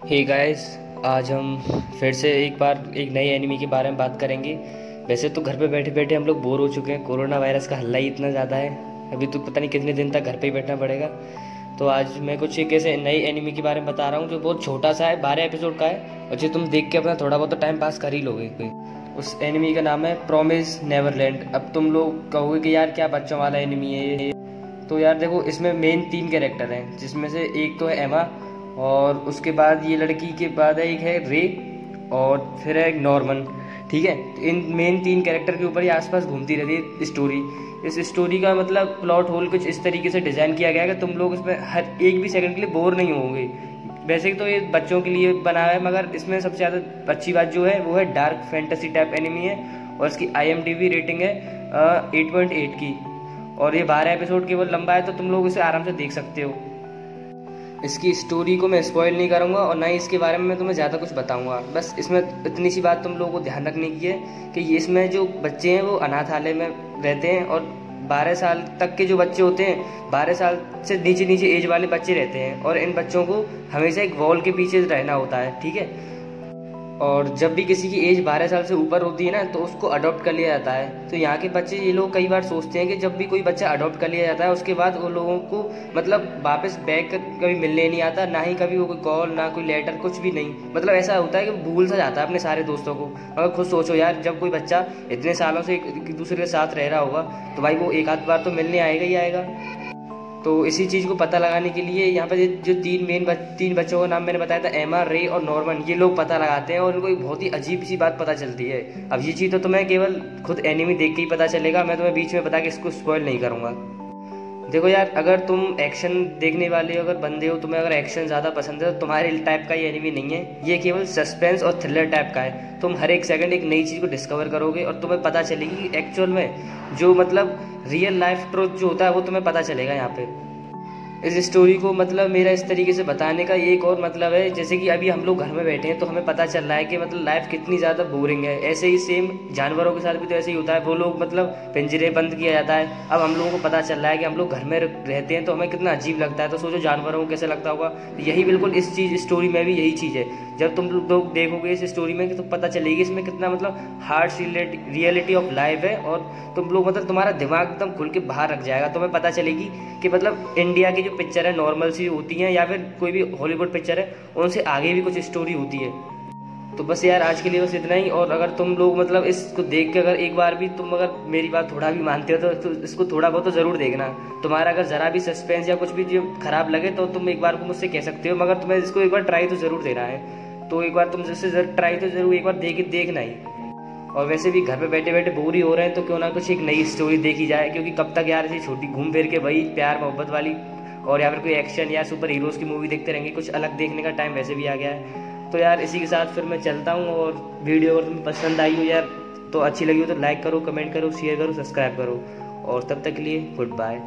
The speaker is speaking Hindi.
हे गाइस आज हम फिर से एक बार एक नई एनिमी के बारे में बात करेंगे। वैसे तो घर पे बैठे बैठे हम लोग बोर हो चुके हैं। कोरोना वायरस का हल्ला ही इतना ज़्यादा है। अभी तो पता नहीं कितने दिन तक घर पे ही बैठना पड़ेगा। तो आज मैं कुछ एक ऐसे नई एनिमी के बारे में बता रहा हूँ जो बहुत छोटा सा है, बारह एपिसोड का है। और जो तुम देख के अपना थोड़ा बहुत तो टाइम पास कर ही लोगे। उस एनिमी का नाम है प्रोमिस नेवरलैंड अब तुम लोग कहोगे कि यार क्या बच्चों वाला एनिमी है ये। तो यार देखो, इसमें मेन तीन कैरेक्टर हैं, जिसमें से एक तो है एमा और उसके बाद ये लड़की के बाद एक है रे और फिर है एक नॉर्मन, ठीक है? तो इन मेन तीन कैरेक्टर के ऊपर ही आसपास घूमती रहती है स्टोरी इस स्टोरी का मतलब प्लॉट होल कुछ इस तरीके से डिज़ाइन किया गया है कि तुम लोग इसमें हर एक भी सेकंड के लिए बोर नहीं होंगे। वैसे तो ये बच्चों के लिए बना है, मगर इसमें सबसे ज़्यादा अच्छी बात जो है, वो है डार्क फैंटेसी टाइप एनिमी है और इसकी आई रेटिंग है एट पॉइंट एट की। और ये बारह एपिसोड केवल लंबा है तो तुम लोग इसे आराम से देख सकते हो। इसकी स्टोरी को मैं स्पॉइल नहीं करूँगा और ना ही इसके बारे में मैं तुम्हें ज़्यादा कुछ बताऊँगा। बस इसमें इतनी सी बात तुम लोगों को ध्यान रखने की है कि ये इसमें जो बच्चे हैं वो अनाथालय में रहते हैं और बारह साल तक के जो बच्चे होते हैं, बारह साल से नीचे नीचे एज वाले बच्चे रहते हैं और इन बच्चों को हमेशा एक वॉल के पीछे रहना होता है, ठीक है? और जब भी किसी की एज बारह साल से ऊपर होती है ना तो उसको अडॉप्ट कर लिया जाता है। तो यहाँ के बच्चे, ये लोग कई बार सोचते हैं कि जब भी कोई बच्चा अडॉप्ट कर लिया जाता है, उसके बाद वो लोगों को मतलब वापस बैक कभी मिलने नहीं आता, ना ही कभी वो कोई कॉल ना कोई लेटर कुछ भी नहीं। मतलब ऐसा होता है कि भूल सा जाता है अपने सारे दोस्तों को। अगर खुद सोचो यार, जब कोई बच्चा इतने सालों से एक दूसरे के साथ रह रहा होगा तो भाई वो एक आध बार तो मिलने आएगा ही आएगा। तो इसी चीज़ को पता लगाने के लिए यहाँ पर जो तीन मेन बच, तीन बच्चों का नाम मैंने बताया था एमा रे और नॉर्मन ये लोग पता लगाते हैं और उनको एक बहुत ही अजीब सी बात पता चलती है। अब ये चीज़ तो तुम्हें केवल खुद एनिमी देख के ही पता चलेगा मैं तुम्हें बीच में बता के इसको स्पॉइल नहीं करूँगा। देखो यार अगर तुम एक्शन देखने वाले हो अगर बंदे हो तुम्हें अगर एक्शन ज़्यादा पसंद है तो तुम्हारे टाइप का ये एनिमी नहीं है। ये केवल सस्पेंस और थ्रिलर टाइप का है। तुम हर एक सेकंड एक नई चीज़ को डिस्कवर करोगे और तुम्हें पता चलेगी एक्चुअल में जो मतलब रियल लाइफ ट्रोथ जो होता है वो तुम्हें पता चलेगा यहाँ पे। इस स्टोरी को मतलब मेरा इस तरीके से बताने का एक और मतलब है, जैसे कि अभी हम लोग घर में बैठे हैं तो हमें पता चल रहा है कि मतलब लाइफ कितनी ज़्यादा बोरिंग है। ऐसे ही सेम जानवरों के साथ भी तो ऐसे ही होता है, वो लोग मतलब पिंजरे बंद किया जाता है। अब हम लोगों को पता चल रहा है कि हम लोग घर में रहते हैं तो हमें कितना अजीब लगता है। तो सोचो जानवरों को कैसे लगता होगा। यही बिल्कुल इस चीज़ स्टोरी में भी यही चीज़ है। जब तुम लोग देखोगे इस स्टोरी में तो पता चलेगी इसमें कितना मतलब हार्ड रियलिटी ऑफ़ लाइफ है। और तुम लोग मतलब तुम्हारा दिमाग एकदम खुल के बाहर रख जाएगा। तुम्हें पता चलेगी कि मतलब इंडिया की जो पिक्चर है नॉर्मल सी होती हैं या फिर कोई भी हॉलीवुड पिक्चर है उनसे आगे भी कुछ स्टोरी होती है। तो बस यार आज के लिए बस इतना ही। और अगर तुम लोग मतलब इसको देख के अगर एक बार भी तुम अगर मेरी बात थोड़ा भी मानते हो तो, इसको थोड़ा बहुत तो ज़रूर देखना। तुम्हारा अगर ज़रा भी सस्पेंस या कुछ भी जो खराब लगे तो तुम एक बार को मुझसे कह सकते हो। मगर तुम्हें इसको एक बार ट्राई तो ज़रूर देना है। तो एक बार तुम जैसे ट्राई तो ज़रूर एक बार देख देखना ही। और वैसे भी घर पे बैठे बैठे बोर ही हो रहे हैं तो क्यों ना कुछ एक नई स्टोरी देखी जाए। क्योंकि कब तक यार ऐसी छोटी घूम फिर के वही प्यार मोहब्बत वाली और या फिर कोई एक्शन या सुपर हीरोज़ की मूवी देखते रहेंगे, कुछ अलग देखने का टाइम वैसे भी आ गया है। तो यार, इसी के साथ फिर मैं चलता हूँ और वीडियो अगर तुम्हें पसंद आई हो यार तो अच्छी लगी हो तो लाइक करो कमेंट करो शेयर करो सब्सक्राइब करो। और तब तक के लिए गुड बाय